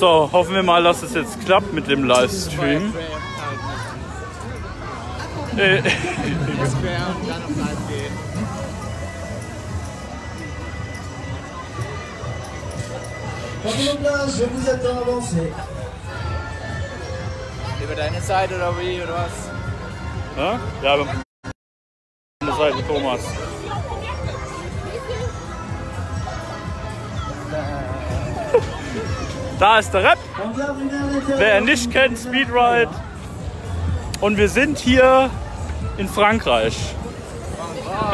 So, hoffen wir mal, dass es jetzt klappt mit dem Livestream. Äh. Über deine Seite oder wie oder was? ja, ja, an der Seite Thomas. Da ist der Rap. Wer ihn nicht kennt, Speedride. Und wir sind hier in Frankreich.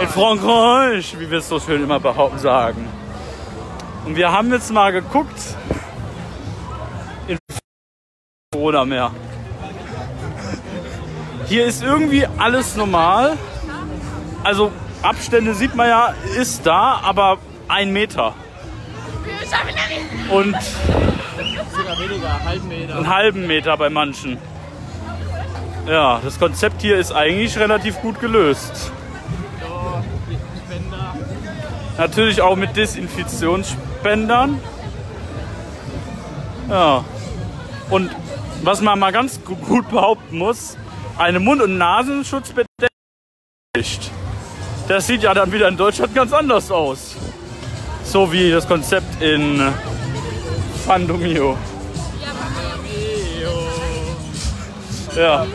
In Frankreich, wie wir es so schön immer behaupten sagen. Und wir haben jetzt mal geguckt. In Corona mehr. Hier ist irgendwie alles normal. Also Abstände sieht man ja, ist da, aber ein Meter. Und einen halben Meter bei manchen. Ja, das Konzept hier ist eigentlich relativ gut gelöst. Natürlich auch mit Desinfektionsspendern. Ja. Und was man mal ganz gu- gut behaupten muss, eine Mund- und Nasenschutzbedeckung. Das sieht ja dann wieder in Deutschland ganz anders aus. So wie das Konzept in Fandomio. Ja.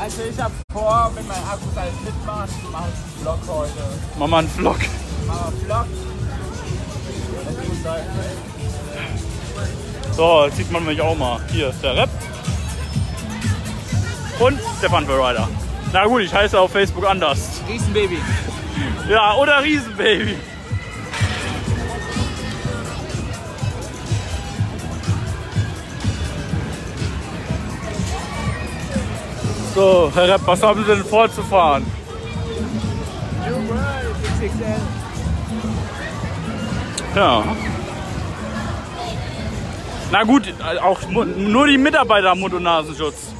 Also ich hab vor, wenn mein Akku alles mitmacht, mache ich einen Vlog heute. Mach mal einen Vlog. Machen wir einen Vlog. Das gut sein. So, jetzt sieht man mich auch mal. Hier ist der Rap. Und Stefan Verrider. Na gut, ich heiße auf Facebook anders. Riesenbaby. Ja, oder Riesenbaby. So, Herr Rep, was haben Sie denn vorzufahren? Ja. Na gut, auch nur die Mitarbeiter haben Mund- und Nasenschutz.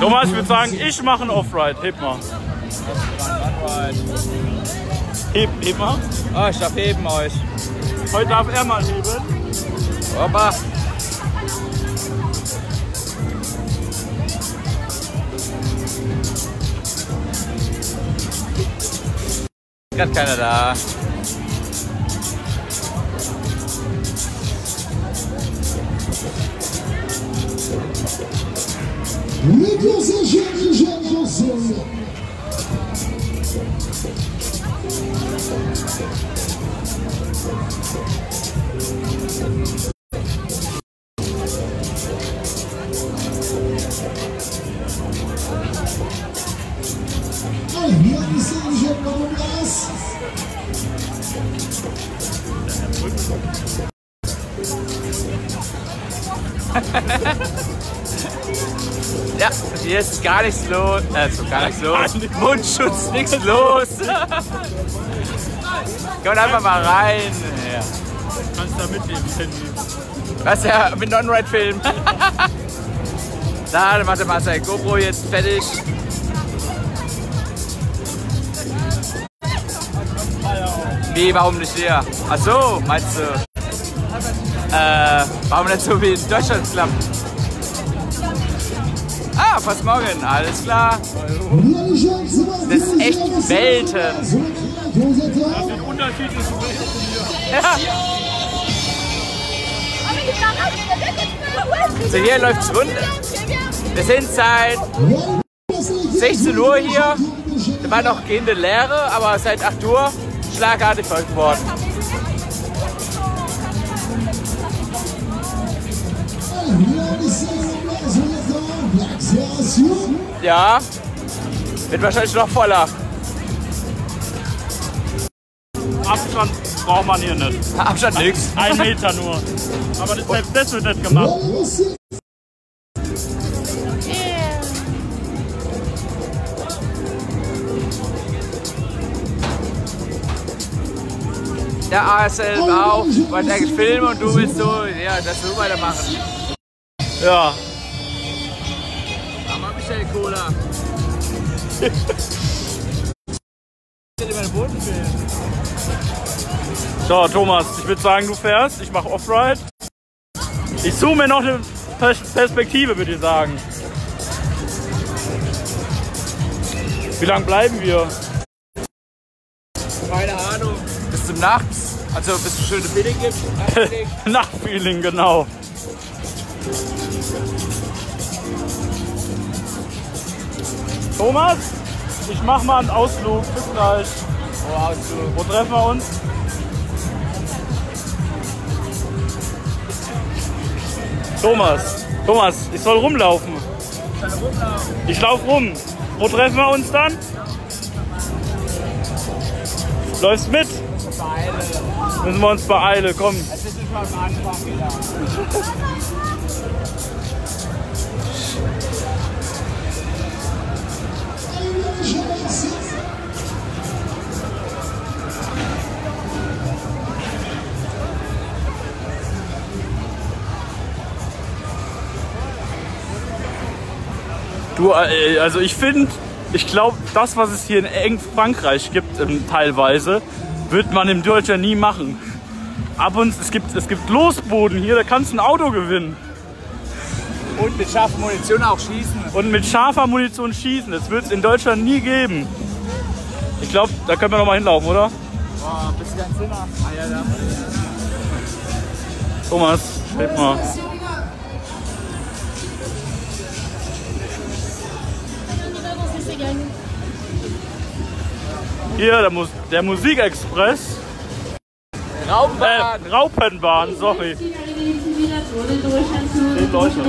Thomas, ich würde sagen, ich mache einen Offride. Heb mal. Heb, heb mal. Oh, ich darf heben euch. Heute darf er mal heben. Hoppa. Gerade keiner da. Ladies and gentlemen, Allez, Ja, hier ist gar nichts los. Also gar nichts los. Mundschutz, nichts los. Kommt einfach mal rein. Ja. Kannst da mitnehmen, Handy. Was ja mit Non-Ride-Film. Da, dann er mal sein GoPro jetzt fertig. Wie, warum nicht hier? Ach so, meinst du? Äh, warum nicht so wie in Deutschland klappt? Ah, fast morgen, alles klar. Das ist echt Welten. Den Unterschied ist Ja. So, hier läuft's rund. Wir sind seit 16 Uhr hier. Da war noch gehende Lehre, aber seit 8 Uhr schlagartig voll geworden. Ja, wird wahrscheinlich noch voller. Abstand braucht man hier nicht. Abstand nix. Ein Meter nur. Aber das, selbst das wird nicht gemacht. der ASL auch, wollte eigentlich filmen und du willst so, ja, das so weitermachen. Ja. Aber Michael Cola. Ich will über den Boden filmen. So, Thomas, ich würde sagen, du fährst. Ich mache Offride. Ich suche mir noch eine Pers- Perspektive, würde ich sagen. Wie lange bleiben wir? Nachts. Also bis es schöne Bilder gibt. Nachtfeeling, genau. Thomas, ich mach mal einen Ausflug. Bis gleich. oh, Ausflug. Wo treffen wir uns? Thomas, Thomas, ich soll rumlaufen. Ich lauf rum. Wo treffen wir uns dann? Läufst mit? Beeile. Müssen wir uns beeilen, komm. Es ist nicht mal am Anfang wieder. Du, äh, also ich finde, ich glaube, das, was es hier in Frankreich gibt, ähm, teilweise, wird man in Deutschland nie machen. Ab und es gibt, es gibt Losboden hier, da kannst du ein Auto gewinnen. Und mit scharfer Munition auch schießen. Und mit scharfer Munition schießen. Das wird es in Deutschland nie geben. Ich glaube, da können wir noch mal hinlaufen, oder? Boah, bist du ganz Zimmer? Ah ja, da. Thomas, hilf mal. Hier, der, Mus der Musikexpress. Raumbahn. Äh, Raupenbahn, sorry. Zehn Leute.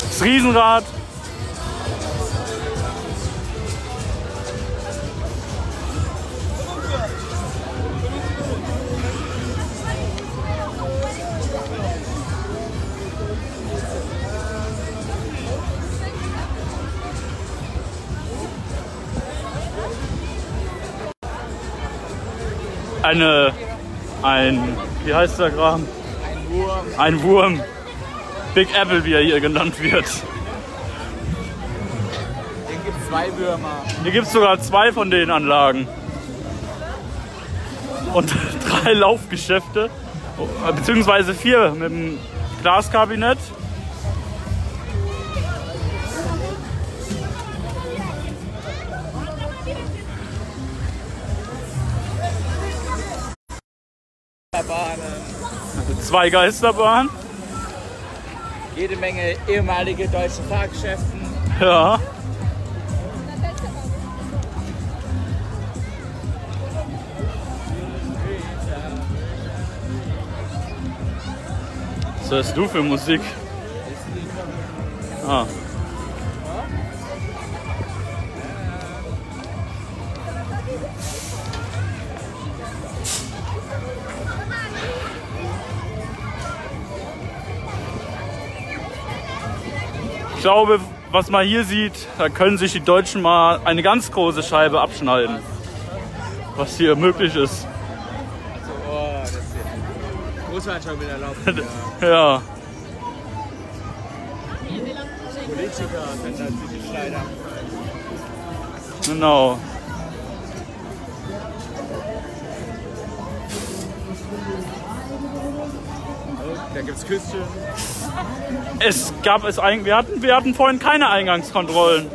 Das Riesenrad. Eine, ein, wie heißt der Kram? Ein Wurm. Ein Wurm. Big Apple, wie er hier genannt wird. Den gibt zwei Würmer. Hier gibt es sogar zwei von den Anlagen. Und drei Laufgeschäfte. Beziehungsweise vier mit dem Glaskabinett. Bahnen. Zwei Geisterbahnen. Jede Menge ehemalige deutsche Fahrgeschäften. Ja. Was hörst du für Musik? Ah. Ich glaube, was man hier sieht, da können sich die Deutschen mal eine ganz große Scheibe abschneiden. Was hier möglich ist. Oh, das ist ja. Großveranstaltung wieder laufen. Ja. Politiker können da sich leider. Genau. Da gibt's Küsschen. Es gab es eigentlich. Wir hatten, wir hatten vorhin keine Eingangskontrollen.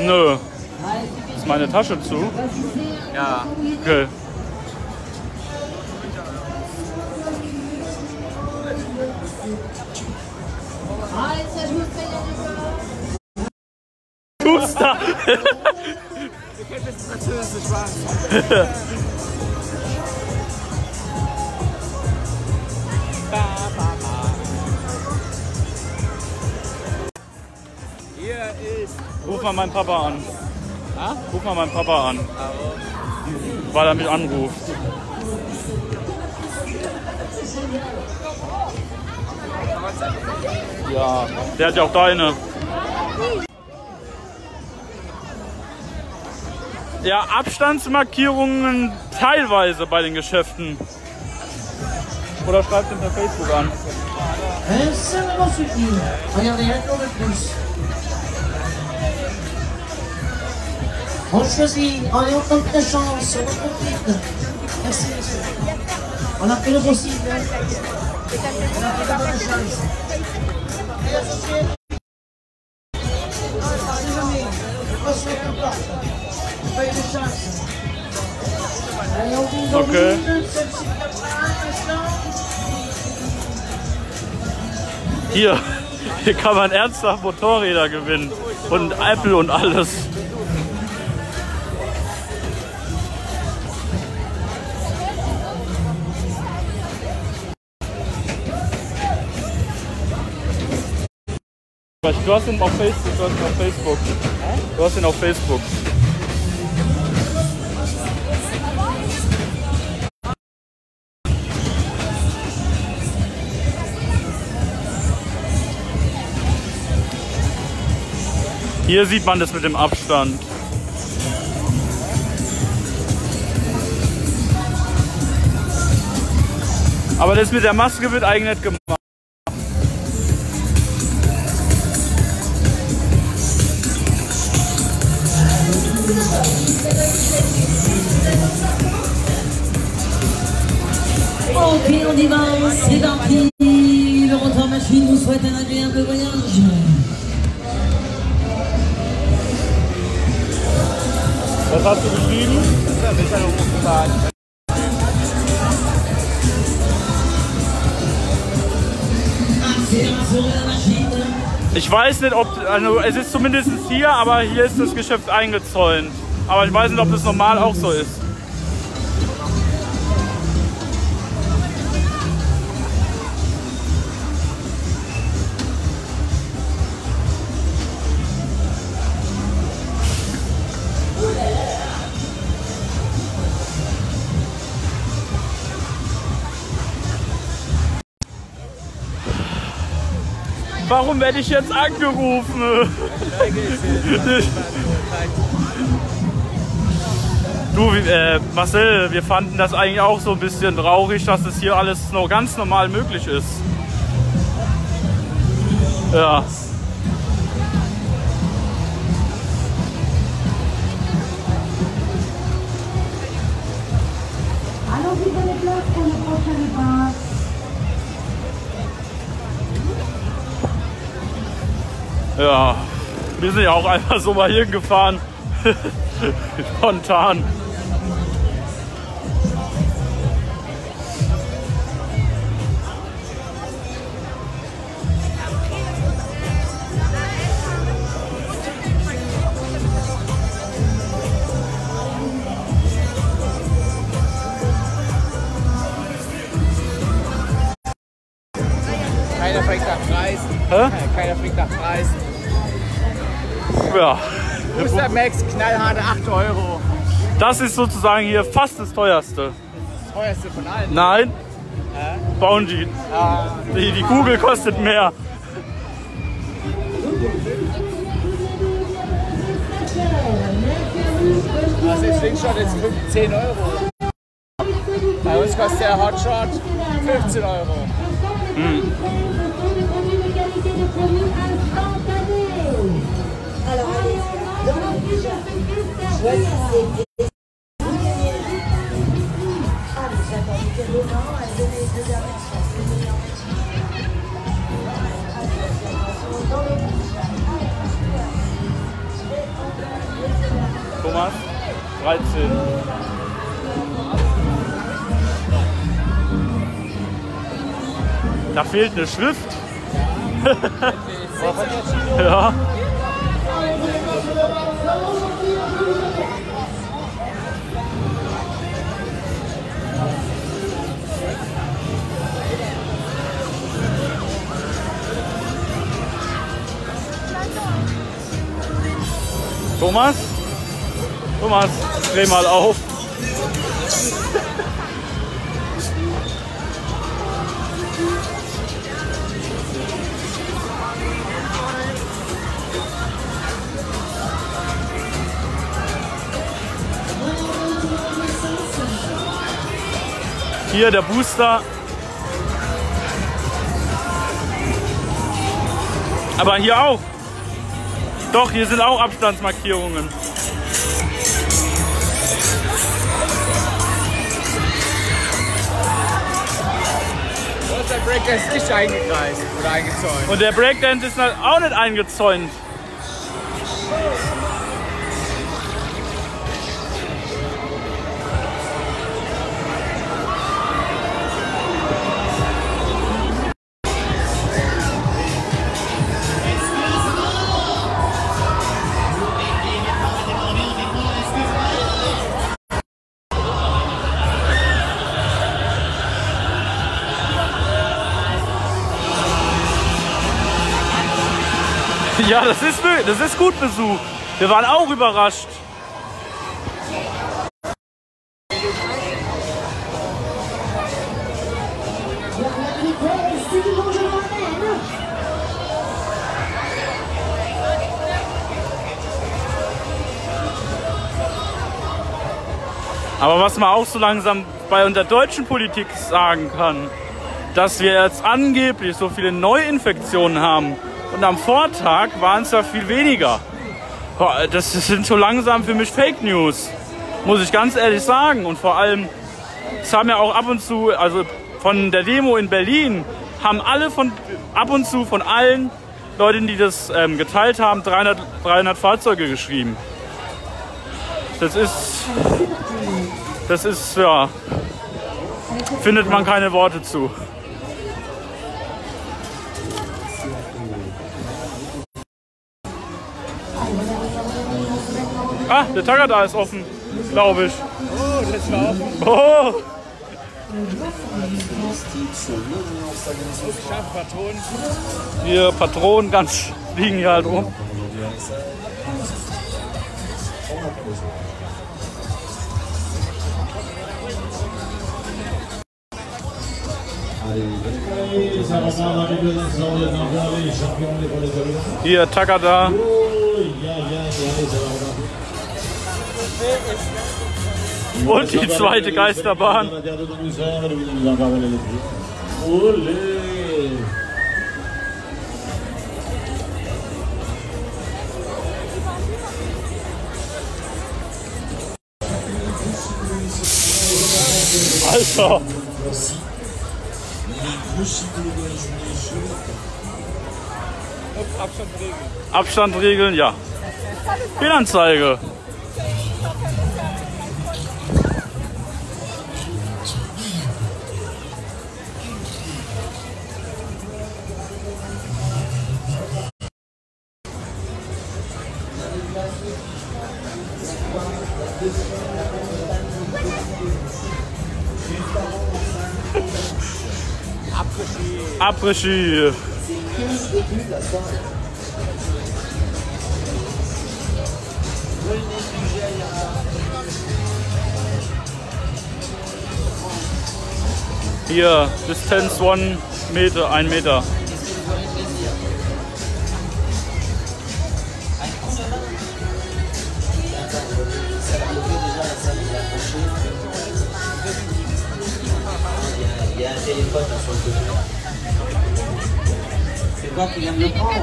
Nö. Ist meine Tasche zu? Ja. Okay. Tut's da? Wir kennen das Französisch, was? Hier ist. Ruf mal meinen Papa an. Ha? Ruf mal meinen Papa an, weil er mich anruft. Ja, der hat ja auch deine. ja, Abstandsmarkierungen teilweise bei den Geschäften. Oder schreibt ihn per Facebook an. De. On choisit, on tente la chance, on profite. Merci, monsieur. On a fait le possible. On a fait la bonne chance. Et en. Hier, hier kann man ernsthaft Motorräder gewinnen. Und Apple und alles. Du hast ihn auf Facebook. Du hast ihn auf Facebook. Du hast ihn auf Facebook. Hier sieht man das mit dem Abstand. Aber das mit der Maske wird eigentlich nicht gemacht. Ich weiß nicht, ob, also es ist zumindest hier, aber hier ist das Geschäft eingezäunt. Aber ich weiß nicht, ob das normal auch so ist. Warum werde ich jetzt angerufen? Du, äh, Marcel, wir fanden das eigentlich auch so ein bisschen traurig, dass es hier alles noch ganz normal möglich ist. Ja. Allons-y dans les blocs pour le Ja, wir sind ja auch einfach so mal hier gefahren. Spontan. Euro. das ist sozusagen hier fast das teuerste. Das teuerste von allen. Nein, Bounty. Ah, Die, die Kugel kostet mehr. also der Slingshot ist 10 Euro. Bei uns kostet der Hotshot 15 Euro. Alors Thomas, 13. Da fehlt eine Schrift. ja. Thomas? Thomas, dreh mal auf. Hier der Booster. Aber hier auch. Doch, hier sind auch Abstandsmarkierungen. Der Breakdance nicht eingekreist oder eingezäunt. Und der Breakdance ist auch nicht eingezäunt. Ja, das ist, das ist gut Besuch. Wir waren auch überrascht. Aber was man auch so langsam bei unserer deutschen Politik sagen kann, dass wir jetzt angeblich so viele Neuinfektionen haben und am Vortag waren es ja viel weniger. Das sind so langsam für mich Fake News, muss ich ganz ehrlich sagen. Und vor allem, es haben ja auch ab und zu, also von der Demo in Berlin, haben alle von, ab und zu von allen Leuten, die das ähm, geteilt haben, 300, 300 Fahrzeuge geschrieben. Das ist, das ist, ja, findet man keine Worte zu. Ah, der Tagada ist offen, glaube ich. Oh, das war offen. Oh, hier Patronen ganz liegen hier halt rum. Hier Tagada. Und die zweite Geisterbahn. Alter. Abstand regeln. Abstand regeln, ja. Fehlanzeige. Après-Ski. Hier, Distance 1 Meter, 1 Meter. Il y a un téléphone sur le côté. C'est toi qui viens de le prendre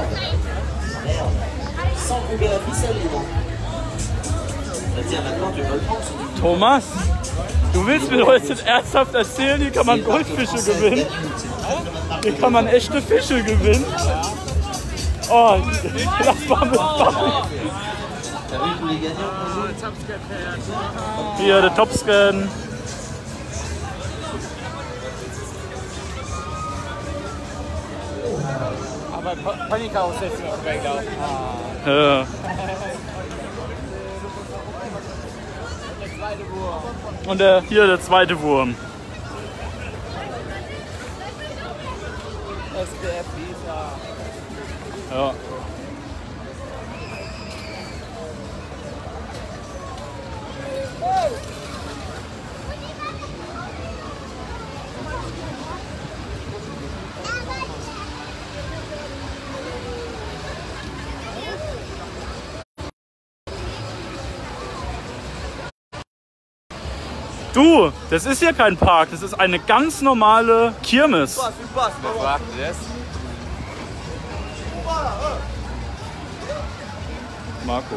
Merde. Sans couper la ficelle, dis donc. Tiens, maintenant tu peux le prendre. c'est du- Thomas, du willst mir doch jetzt ernsthaft erzählen, hier kann man Goldfische gewinnen. Hier kann man echte Fische gewinnen. Oh, lass mal mit Hier der Topscan. Aber Panikkarussell ist noch weggelaufen. Ah. Ja. Und der, hier der zweite Wurm. SBF Visa. Ja. Das ist hier kein Park, das ist eine ganz normale Kirmes. Marco.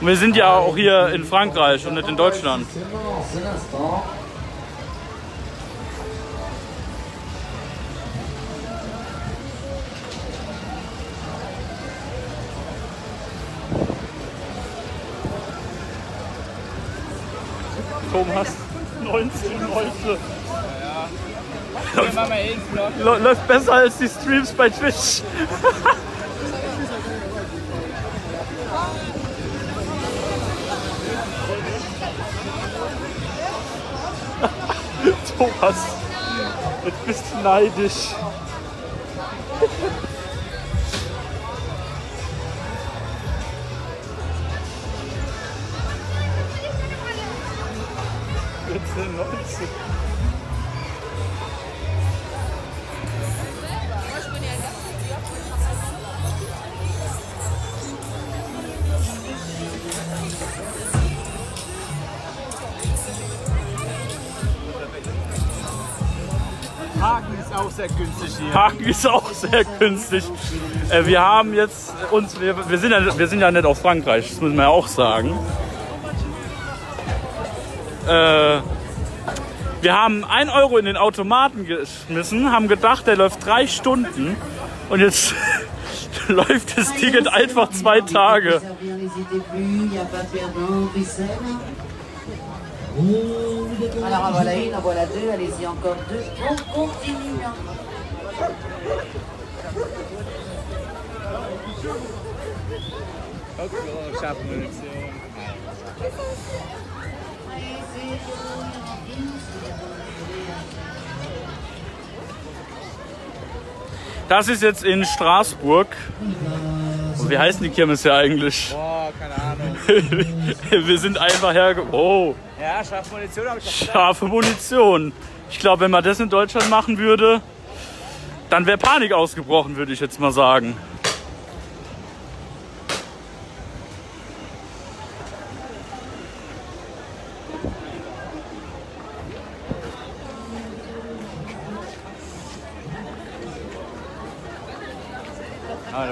Wir sind ja auch hier in Frankreich und nicht in Deutschland. Thomas, 19 Leute. Wir machen mal eben Vlog. Lä- Läuft besser als die Streams bei Twitch. Thomas, jetzt bist du neidisch. Sehr günstig. Äh, wir haben jetzt uns, wir, wir, sind ja, wir sind ja nicht aus Frankreich, das müssen wir ja auch sagen. Äh, wir haben 1 Euro in den Automaten geschmissen, haben gedacht, der läuft drei Stunden und jetzt läuft das Ticket einfach zwei Tage. Alors voilà une, voilà deux, allez-y encore deux. On continue. Das ist jetzt in Straßburg. Und wie heißen die Kirmes ja eigentlich? Boah, keine Ahnung. wir sind einfach herge... Oh. Ja, Schaffmunition habe ich doch scharfe Munition. Ich glaube, wenn man das in Deutschland machen würde, dann wäre Panik ausgebrochen, würde ich jetzt mal sagen.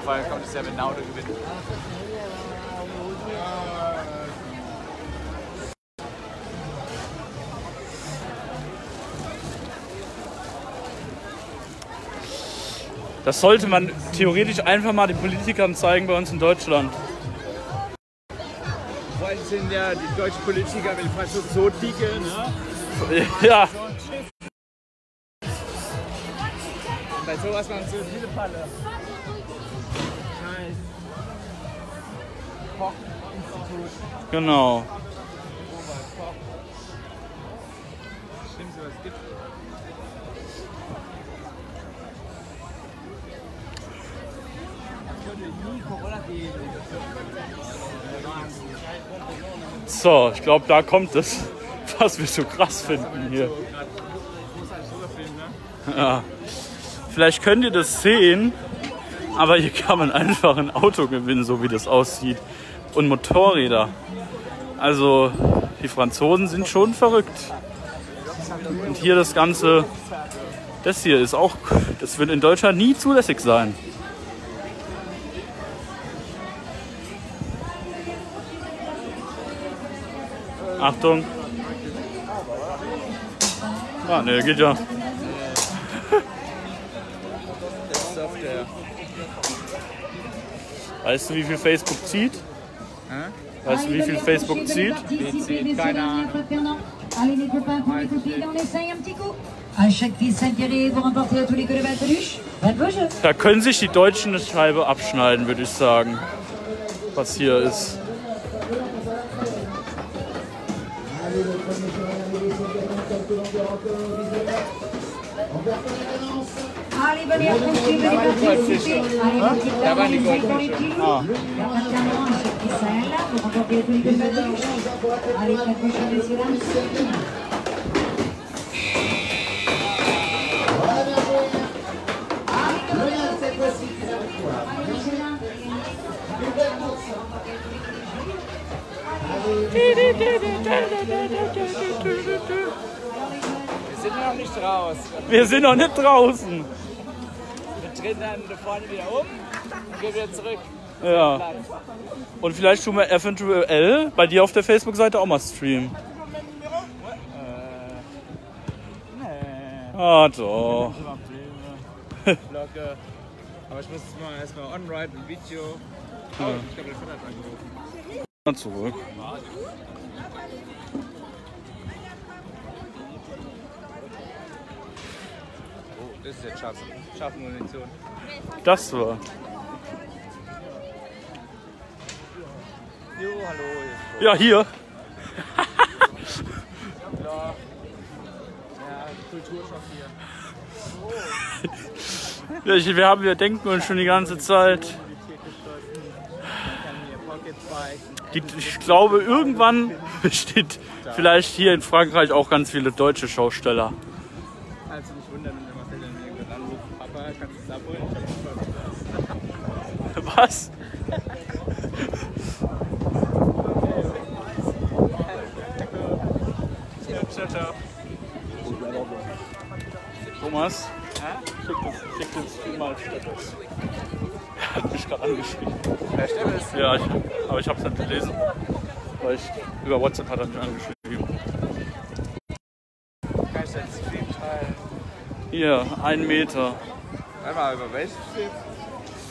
Der Fall kommt es ja, wenn ein Auto gewinnt. Das sollte man theoretisch einfach mal den Politikern zeigen bei uns in Deutschland. Vor allem sind ja die deutschen Politiker mit fast so dicke, ne? Ja, Bei sowas machen sie viele Palle. Koch-Institut. genau. Schlimmste, was es gibt. So, ich glaube, da kommt es, was wir so krass finden hier. Ja. Vielleicht könnt ihr das sehen, aber hier kann man einfach ein Auto gewinnen, so wie das aussieht. Und Motorräder. Also, die Franzosen sind schon verrückt. Und hier das Ganze, das hier ist auch, das wird in Deutschland nie zulässig sein. Achtung. Ah, ne, geht ja. Weißt du, wie viel Facebook zieht? Weißt du, wie viel Facebook zieht? Keine Ahnung. Allez les copains, qu'on les copines, on essaye un petit coup. À chaque fille, 5 guerriers pour remporter à tous les coups de balle peluche. Bonne beau jeu. Da können sich die Deutschen eine Scheibe abschneiden, würde ich sagen. Was hier ist. Allez, wir sind noch nicht draußen. Wir sind noch nicht draußen. Drehen dann da vorne wieder um und gehen wieder zurück. Ja. Und vielleicht tun wir eventuell bei dir auf der Facebook-Seite auch mal streamen. Nee. Ah, doch. Blocke. Aber ich muss jetzt mal erstmal on-ride ein Video. Oh, ich glaube, der Vater hat angerufen. Mal zurück. Das ist jetzt scharfe, scharfe Munition. Das war. Jo, hallo. Ja, hier. Ja, Kulturschock hier. Ja, ich- Wir, haben, wir denken uns schon die ganze Zeit. Die, ich glaube, irgendwann besteht vielleicht hier in Frankreich auch ganz viele deutsche Schausteller. Also nicht wundern, Was? Ciao, ciao. Thomas? Schick das, schick das mal Steppes. Er hat mich gerade angeschrieben. Wer stimmt es? Ja, ich, aber ich habe es nicht gelesen. Weil ich, über WhatsApp hat er mich angeschrieben. Kann ich deinen Stream teilen? Hier, ein Meter. Einmal über welchen Stream?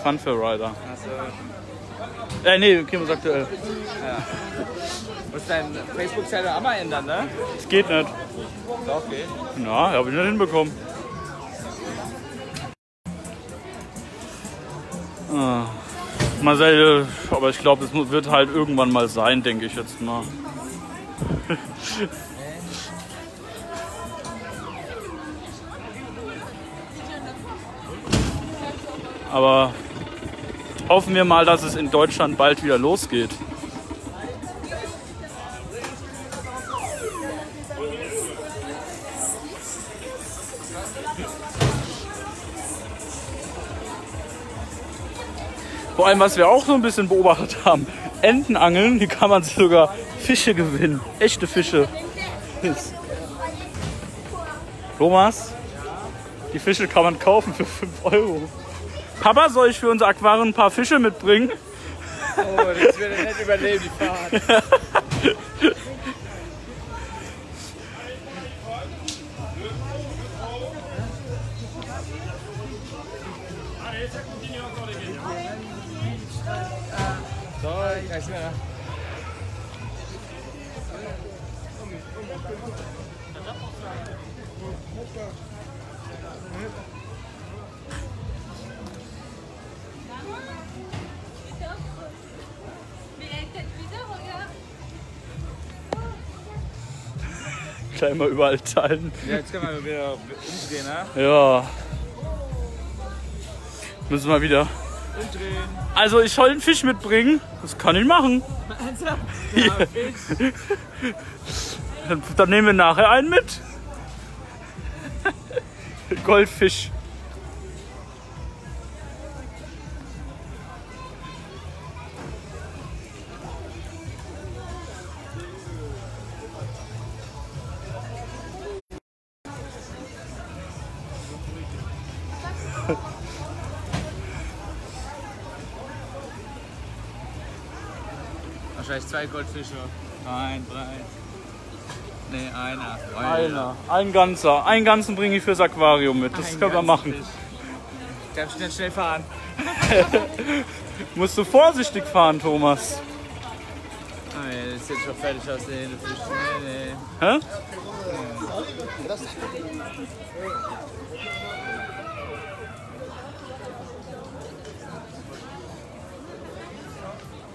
Funfair Rider. Also, Äh, nee, Kimo sagt aktuell. musst deine Facebook-Seite auch mal ändern, ne? Es geht nicht. Doch, geht. Na, habe ich nicht hinbekommen. Ah. Marcel, aber ich glaube, es mu- wird halt irgendwann mal sein, denke ich jetzt mal. aber hoffen wir mal, dass es in Deutschland bald wieder losgeht. Vor allem, was wir auch so ein bisschen beobachtet haben, Entenangeln, hier kann man sogar Fische gewinnen. Echte Fische. Thomas, die Fische kann man kaufen für 5 Euro. Papa, soll ich für unser Aquarium ein paar Fische mitbringen? Oh, das wird er nicht überleben, die Fahrt. So, Gleich mal überall teilen. Ja, jetzt können wir wieder umdrehen, ne? Ja. Müssen wir wieder. Umdrehen. Also, ich soll einen Fisch mitbringen. Das kann ich machen. Ja, Fisch. Dann, dann nehmen wir nachher einen mit. Goldfisch. Zwei Goldfische. Nein, drei. Nee, einer. Einer. Ein ganzer. Einen ganzen bringe ich fürs Aquarium mit. Das Ein können wir machen. Fisch. Darf ich nicht schnell fahren? Musst du vorsichtig fahren, Thomas. Ah, ja, das sieht schon fertig aus, der Fisch. Nee, nee.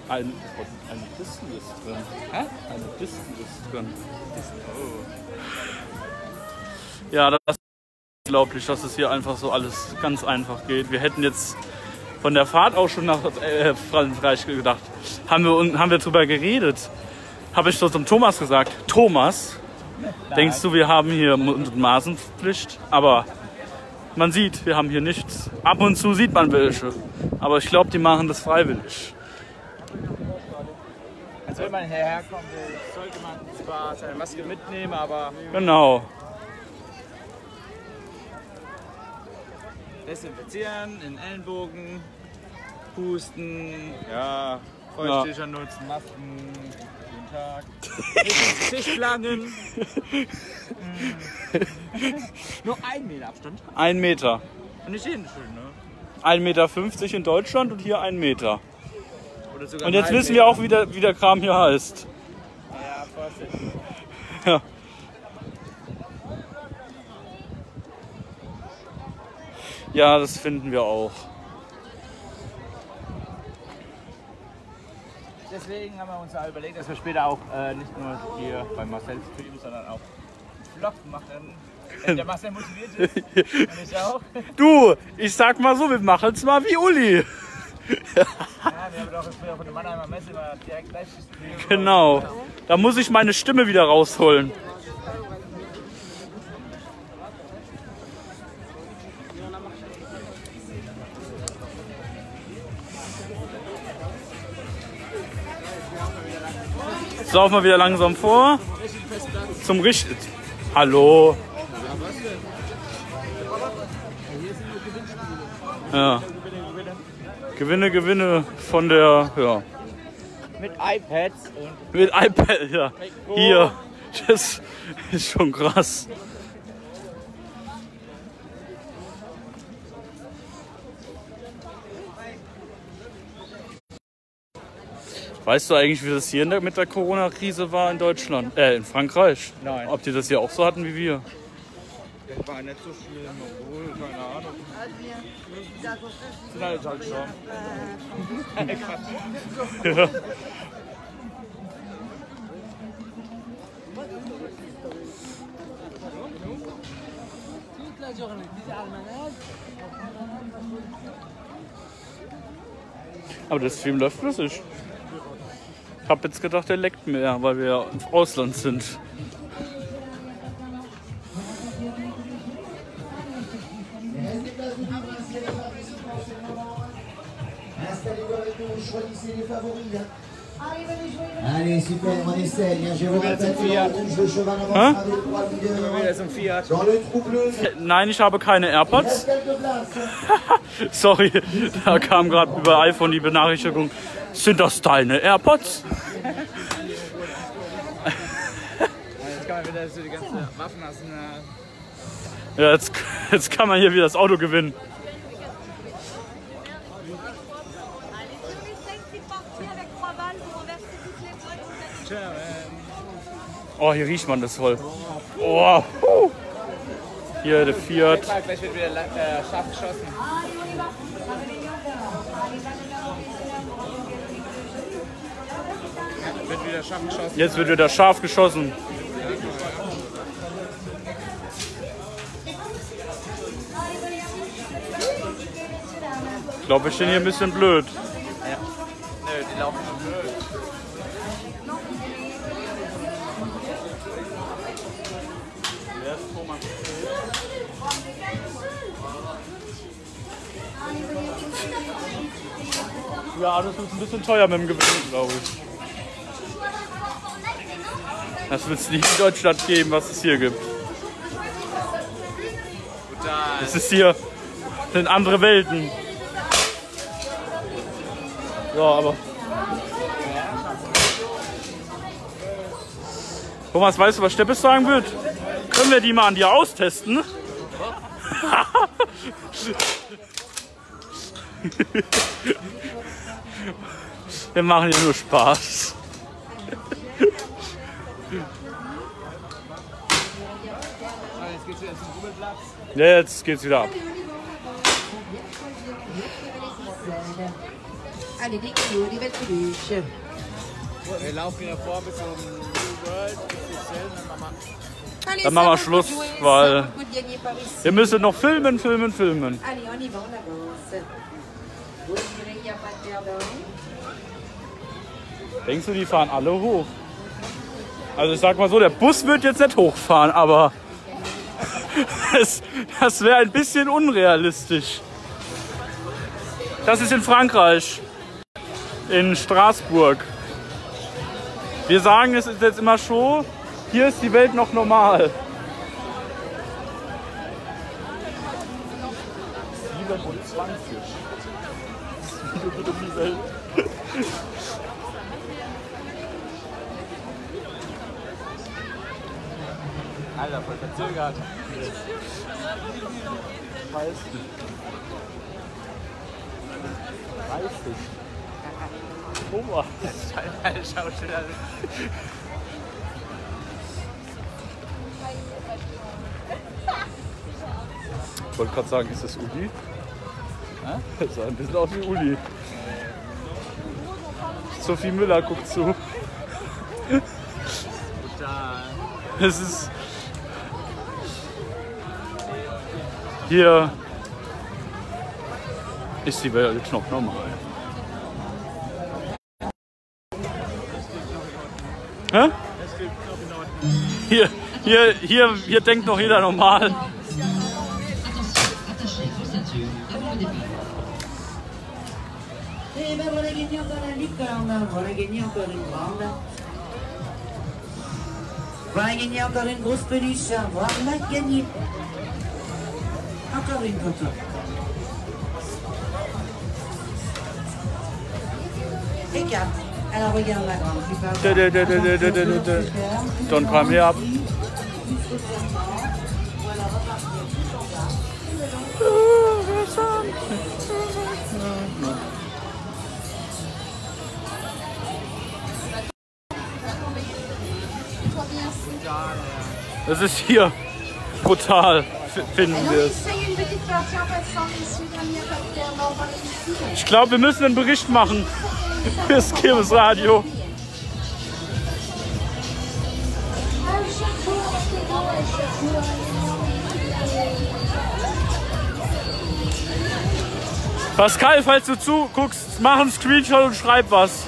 Ein, eine Distel ist drin. Hä? Eine Distel ist drin. Ja, das ist unglaublich, dass es hier einfach so alles ganz einfach geht. Wir hätten jetzt von der Fahrt auch schon nach äh, Frankreich gedacht. Haben wir, haben wir drüber geredet. Habe ich so zum Thomas gesagt. Thomas, denkst du, wir haben hier Mund- und Maßenpflicht? Aber man sieht, wir haben hier nichts. Ab und zu sieht man welche. Aber ich glaube, die machen das freiwillig. Also wenn man hierher kommt, sollte man zwar seine Maske mitnehmen, aber Genau. desinfizieren, in Ellenbogen, husten, ja, Feuchttücher nutzen, Masken, guten Tag. Nicht ins Gesicht langen. Nur ein Meter Abstand. Ein Meter. Und nicht jeden schön, ne? 1,50 Meter in Deutschland und hier ein Meter. Und jetzt wissen wir auch, wie der, wie der Kram hier heißt. Ja, Vorsicht. Ja. Ja, das finden wir auch. Deswegen haben wir uns ja überlegt, dass wir später auch äh, nicht nur hier bei Marcel streamen, sondern auch Vlog machen. Wenn der Marcel motiviert ist, und ich auch. Du, ich sag mal so, wir machen es mal wie Uli. Ja, wir haben doch früher von der Mannheimer Messe immer direkt live. Genau. Da muss ich meine Stimme wieder rausholen. Jetzt laufen wir wieder langsam vor. Zum Richt. Hallo. Ja. Gewinne, Gewinne von der, ja. Mit iPads und Mit iPad, ja. Hier. Das ist schon krass. Weißt du eigentlich, wie das hier mit der Corona-Krise war in Deutschland? Äh, in Frankreich? Nein. Ob die das hier auch so hatten wie wir? War nicht so schlimm, obwohl, keine Ahnung. Sind halt halt schon. Ja. Aber das Film läuft flüssig. Ich hab jetzt gedacht, der leckt mehr, weil wir im Ausland sind. Choisissez les favoris. Allez, super, on essaye. Je vous répète, le rouge, le cheval avance Hein avec trois leaders. Dans le trou bleu, Nein, ich habe keine AirPods. Sorry, da kam gerade über iPhone die Benachrichtigung. Sind das deine AirPods? Jetzt kann man wieder so die ganze Waffenarsenal. Ja, jetzt, jetzt kann man hier wieder das Auto gewinnen. Allez, sur les 5, c'est parti avec 3 balles, vous renversez toutes les balles, vous avez Tja, ähm, Oh, hier riecht man das voll. Oh, huh. Hier der Fiat. gleich wird wieder äh, scharf geschossen. Ja, wird wieder scharf geschossen. Jetzt wird wieder scharf geschossen. Ich glaube, wir stehen hier ein bisschen blöd. Nö, die laufen schon blöd. Ja, das ist ein bisschen teuer mit dem Gewinn, glaube ich. Das wird es nicht in Deutschland geben, was es hier gibt. Das ist hier, das sind andere Welten. Ja, aber. Thomas, weißt du, was Steppes sagen wird? Können wir die mal an dir austesten? wir machen hier nur Spaß. Jetzt geht's wieder zum Rubbelplatz. Ja, jetzt geht's wieder ab. Wir laufen vor bis zum New World. Dann machen wir Schluss, weil-. Wir müssen noch filmen, filmen, filmen. Allez, on y va, on avance. Vous direz, il n'y a pas de perdant. Denkst du, die fahren alle hoch? Also ich sag mal so, der Bus wird jetzt nicht hochfahren, aber das, das wäre ein bisschen unrealistisch. Das ist in Frankreich, in Straßburg. Wir sagen, es ist jetzt immer Show. Hier ist die Welt noch normal. 27. Wie geht um die Welt? Alter, voll verzögert. 30. 30. Ober. Alter, Schauspieler. Ich wollte gerade sagen, ist das Uli? Das sah ein bisschen aus wie Uli. Sophie Müller guckt zu. Total. Es ist. Hier ist die Welt noch normal. Hier, hier, hier, hier denkt noch jeder normal. Licorne, Et quatre. Alors regarde la grande. tu peux avoir- dö, dö, dö, dö, dö, dö. John, komm her ab. Voilà, repartir tout en bas. Das ist hier brutal, finden wir es. Ich glaube, wir müssen einen Bericht machen fürs Kirmes Radio. Pascal, falls du zuguckst, mach einen Screenshot und schreib was.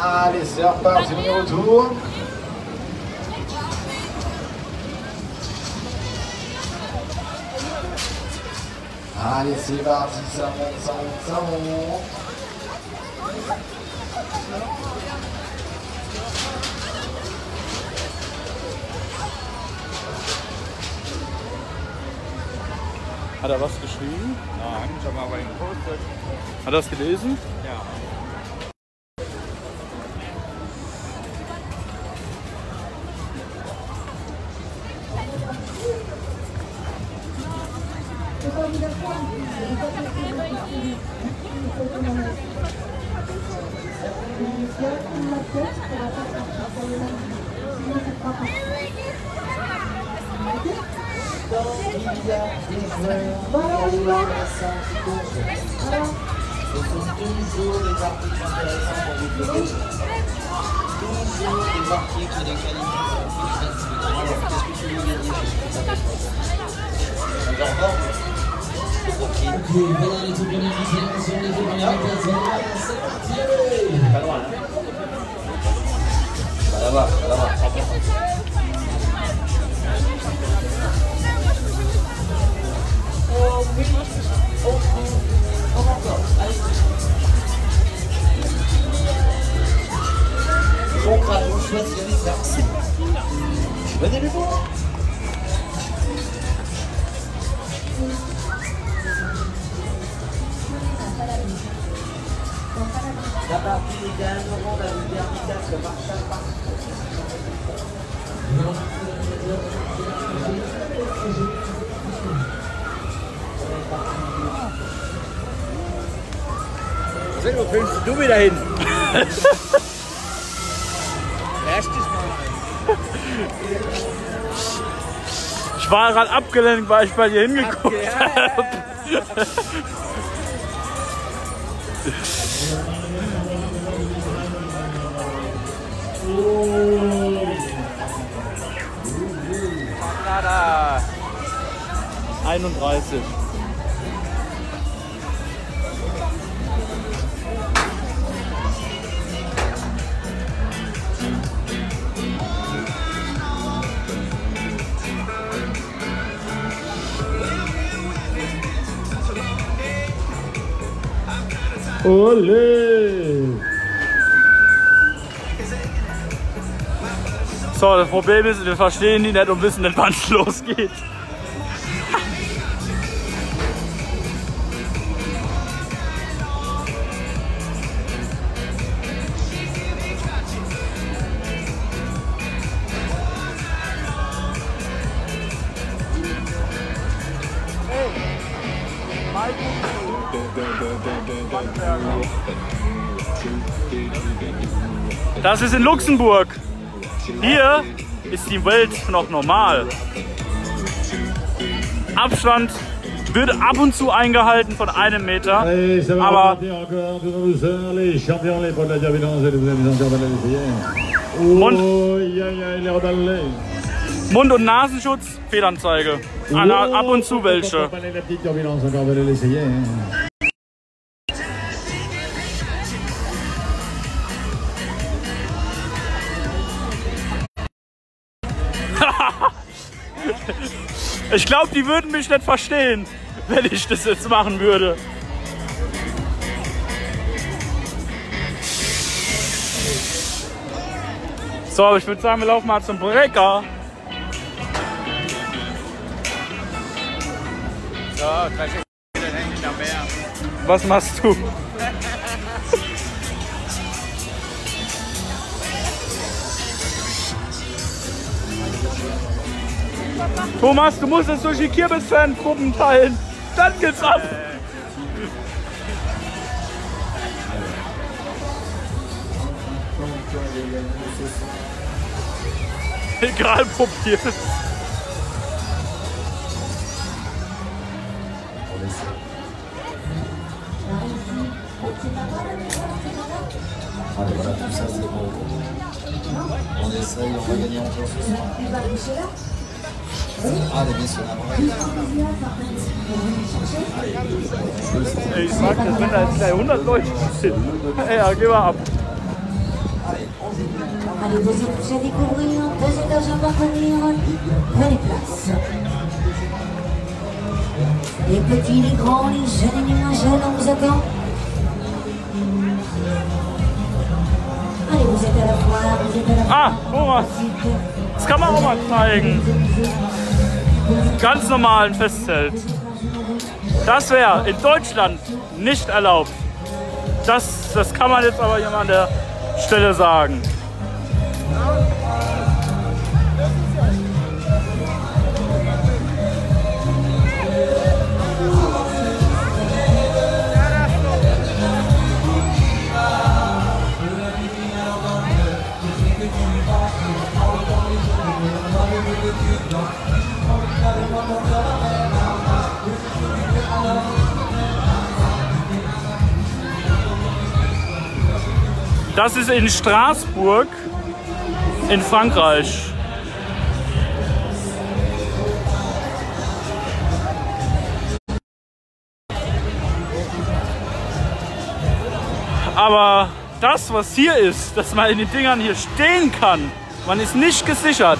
Allez, c'est reparti, on est retour. Allez, c'est parti, ça monte, ça monte, ça. Hat er was geschrieben? Nein, ich habe aber gepostet. Hat er das gelesen? Crayon, choisis les merci. Venez les voir. La partie des 15 euros va vous faire du casque par chaque partie. Sven, wo filmst du wieder hin? Ich war gerade abgelenkt, weil ich bei dir hingeguckt habe. Nada. 31. Ole! So, das Problem ist, wir verstehen die nicht und wissen nicht, wann es losgeht. Das ist in Luxemburg. Hier ist die Welt noch normal. Abstand wird ab und zu eingehalten von einem Meter. Aber. Mund. Oh. Mund- und Nasenschutz, Fehlanzeige. Ab und zu welche. Ich glaube, die würden mich nicht verstehen, wenn ich das jetzt machen würde. So, aber ich würde sagen, wir laufen mal zum Brecker. So, drei Sekunden, dann hänge ich noch mehr. Was machst du? Thomas, du musst es durch die Kirmes-Fan-Gruppen teilen. Dann geht's ab. Egal, probier's. Allez, voilà, tout ça c'est bon. On essaye, on va gagner encore ce soir. Ich sag das, wenn da jetzt gleich 100 Leute sind. Ja, geh mal ab. Allez, vous êtes à découvrir deux étages à parvenir. Prenez place. Les petits, les grands, les jeunes et les moins jeunes, on vous attend. Allez, vous êtes à la foire, vous êtes à la Ah, Thomas, das kann man auch mal zeigen. Ganz normalen Festzelt. Das wäre in Deutschland nicht erlaubt. Das, das kann man jetzt aber hier an der Stelle sagen. Das ist in Straßburg in Frankreich. Aber das, was hier ist, dass man in den Dingern hier stehen kann, man ist nicht gesichert.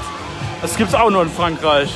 Das gibt es auch nur in Frankreich.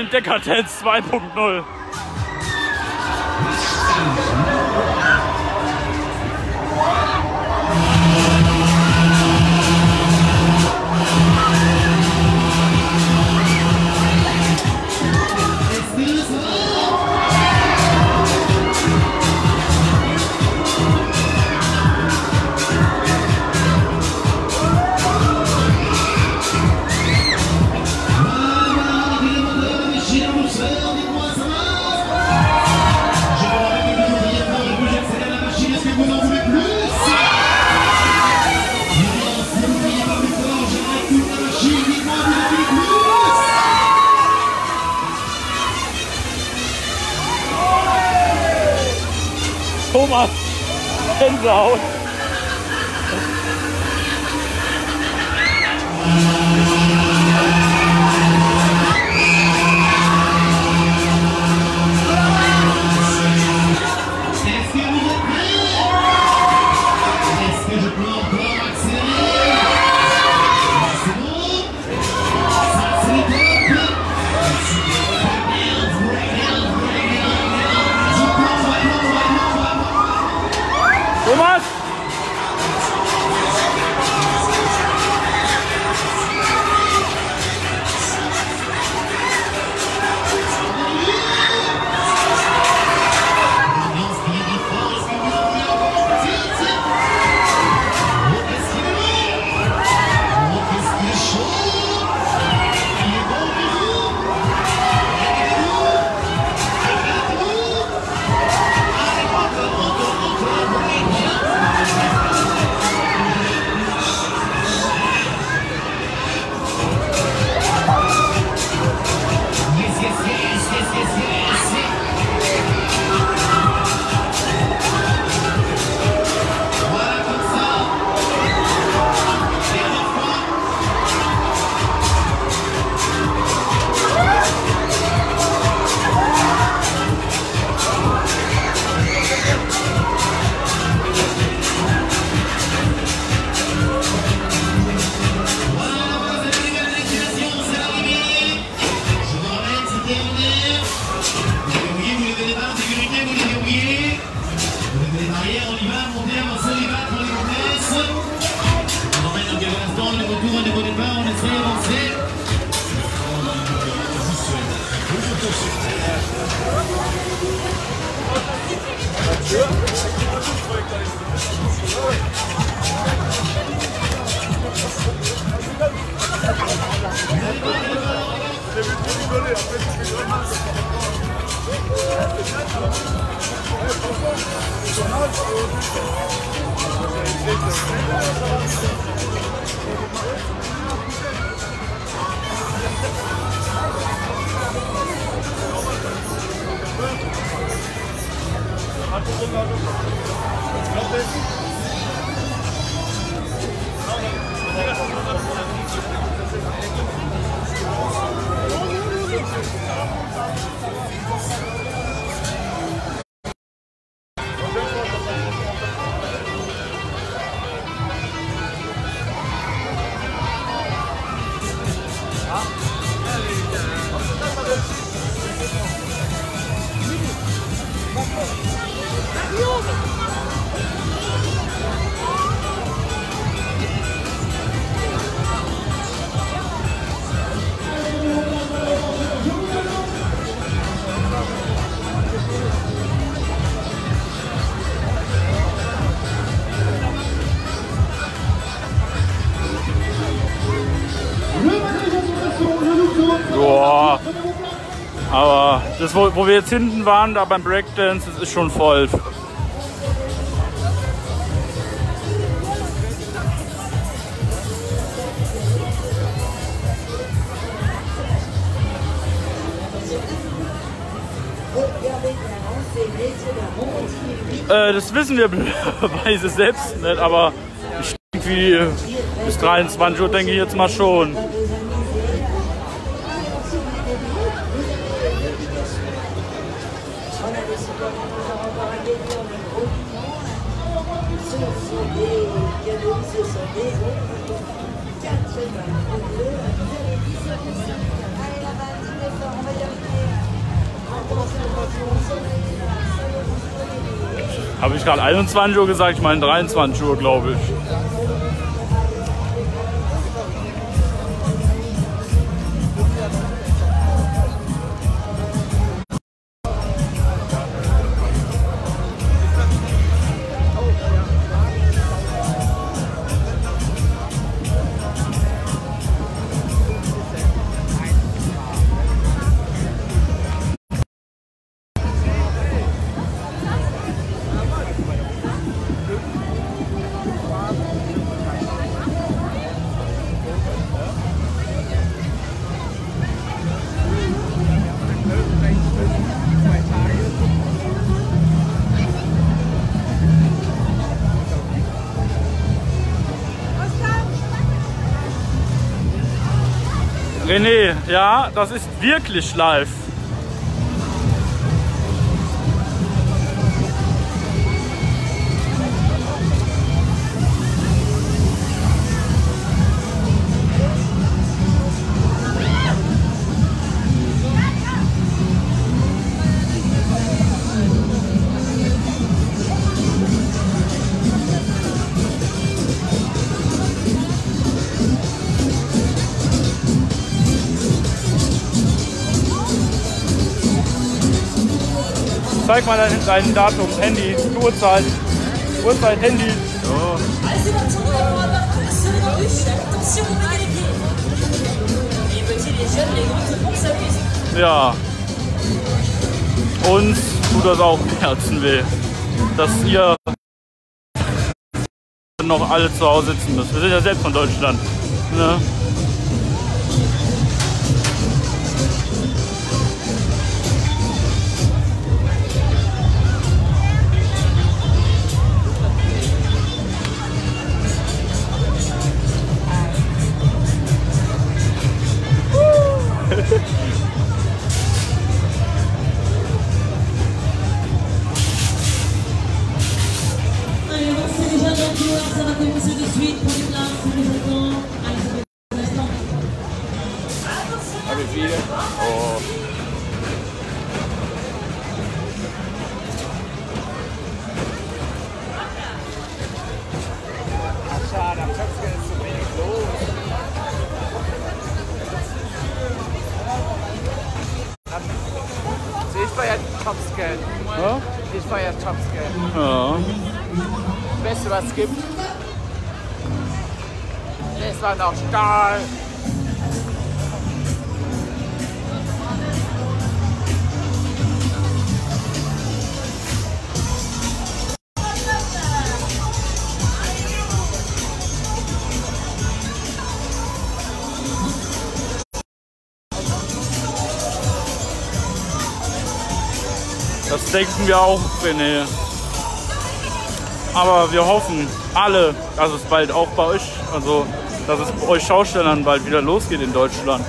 Den Dekadenz 2.0. ist, wo, wo wir jetzt hinten waren, da beim Breakdance, das ist schon voll. Äh, das wissen wir blöderweise selbst nicht, aber ich denke, bis 23 Uhr denke ich jetzt mal schon. gerade 21 Uhr gesagt, ich meine 23 Uhr, glaube ich. René, ja, das ist wirklich live. Zeig mal dein, dein Datum, Handy, Uhrzeit. Uhrzeit, Handy. Ja. Uns tut das auch im Herzen weh, dass ihr noch alle zu Hause sitzen müsst. Wir sind ja selbst von Deutschland. Ne? Topscan. Ja? Ich feier Topscan. Ja. Beste, was es gibt. Es war noch Stahl. Denken wir auch, René. Aber wir hoffen alle, dass es bald auch bei euch, also dass es bei euch Schaustellern bald wieder losgeht in Deutschland.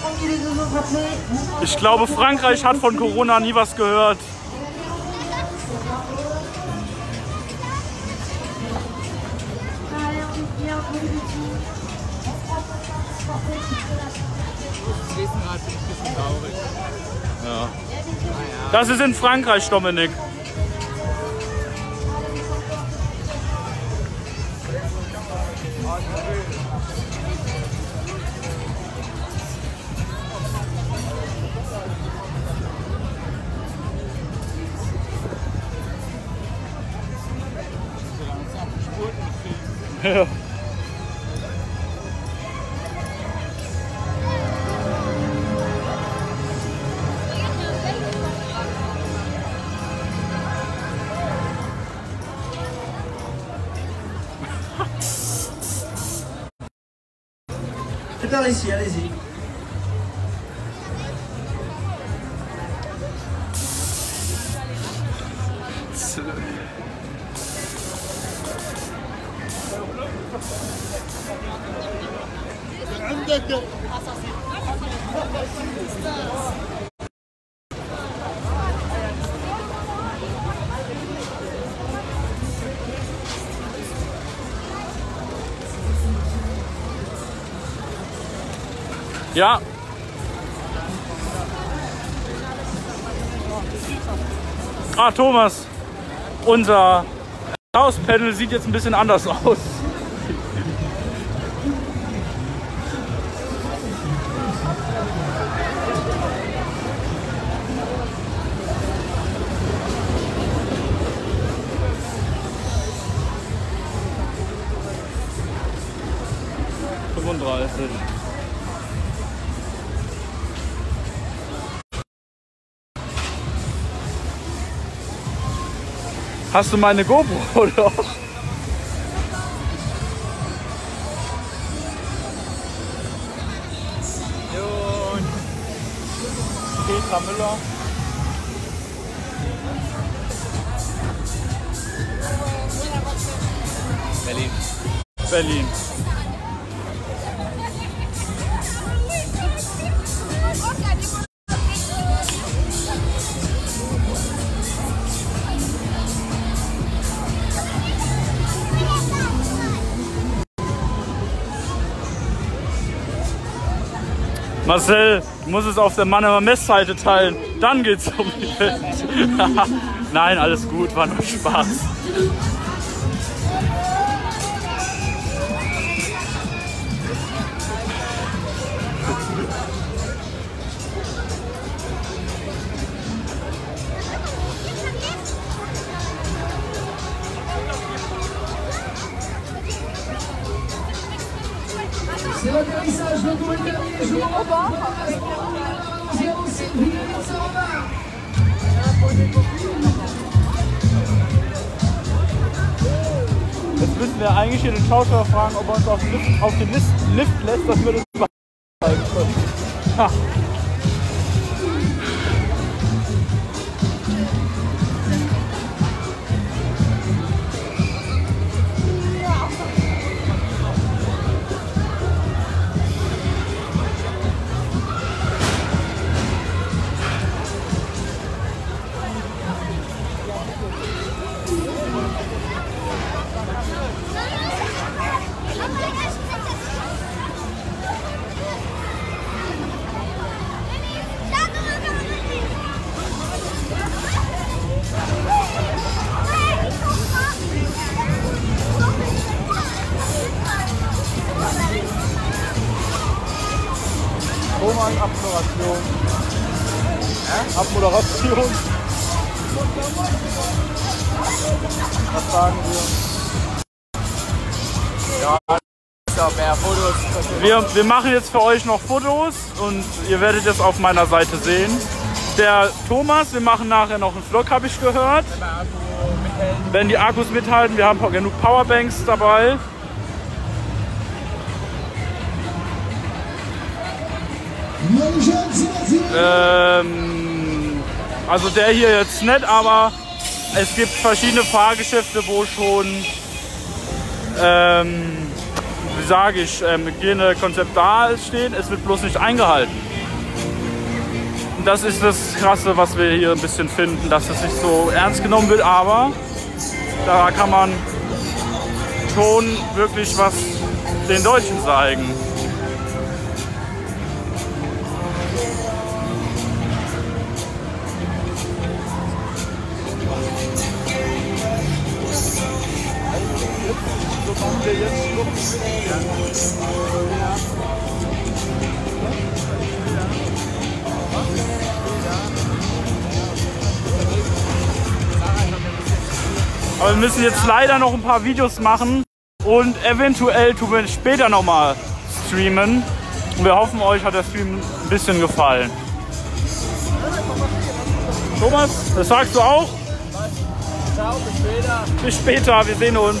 Tranquille les deux autres après. Ich glaube, Frankreich hat von Corona nie was gehört. Bin ich ein bisschen traurig. Das ist in Frankreich, Dominik. Ja. C'est par ici, allez-y. Ja. Ah, Thomas, unser Hauspanel sieht jetzt ein bisschen anders aus. Hast du meine GoPro noch? Petra Müller. Berlin. Berlin. Marcel, du musst es auf der Mannheimer Messseite teilen. Dann geht's um die Welt. Nein, alles gut, war nur Spaß. Fragen, ob er uns auf den Lift, auf den Lift, lässt, dass wir das Abmoderation. Was sagen wir? So, mehr Fotos. wir? Wir machen jetzt für euch noch Fotos und ihr werdet es auf meiner Seite sehen. Der Thomas, wir machen nachher noch einen Vlog, habe ich gehört. Wenn die Akkus mithalten, wir haben genug Powerbanks dabei. Ähm, also der hier jetzt nicht, aber es gibt verschiedene Fahrgeschäfte, wo schon, ähm, wie sage ich, ähm, Hygienekonzept da steht. Es wird bloß nicht eingehalten. Und das ist das Krasse, was wir hier ein bisschen finden, dass es nicht so ernst genommen wird, aber da kann man schon wirklich was den Deutschen zeigen. Aber wir müssen jetzt leider noch ein paar Videos machen und eventuell tun wir später nochmal streamen. Und wir hoffen, euch hat der Stream ein bisschen gefallen. Thomas, das sagst du auch? Ciao, bis später. Bis später, wir sehen uns.